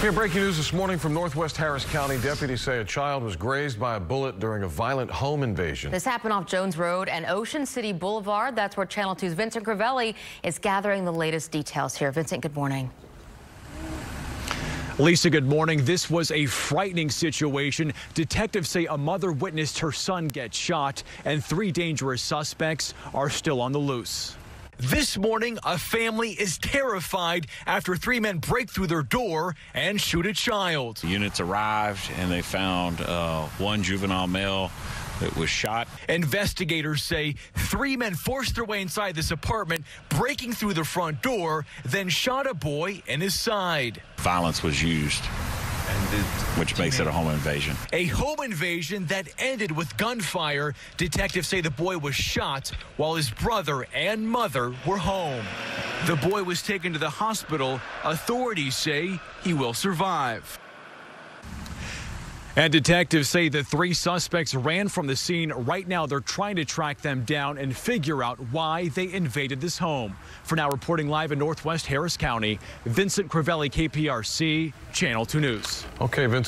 Here, breaking news this morning from Northwest Harris County. Deputies say a child was grazed by a bullet during a violent home invasion. This happened off Jones Road and Ocean City Boulevard. That's where Channel 2's Vincent Crivelli is gathering the latest details here. Vincent, good morning. Lisa, good morning. This was a frightening situation. Detectives say a mother witnessed her son get shot, and three dangerous suspects are still on the loose. This morning, a family is terrified after three men break through their door and shoot a child. Units arrived and they found uh, one juvenile male that was shot. Investigators say three men forced their way inside this apartment, breaking through the front door, then shot a boy in his side. Violence was used which makes it a home invasion. A home invasion that ended with gunfire. Detectives say the boy was shot while his brother and mother were home. The boy was taken to the hospital. Authorities say he will survive. And detectives say the three suspects ran from the scene. Right now, they're trying to track them down and figure out why they invaded this home. For now, reporting live in Northwest Harris County, Vincent Crivelli, KPRC, Channel 2 News. Okay, Vincent.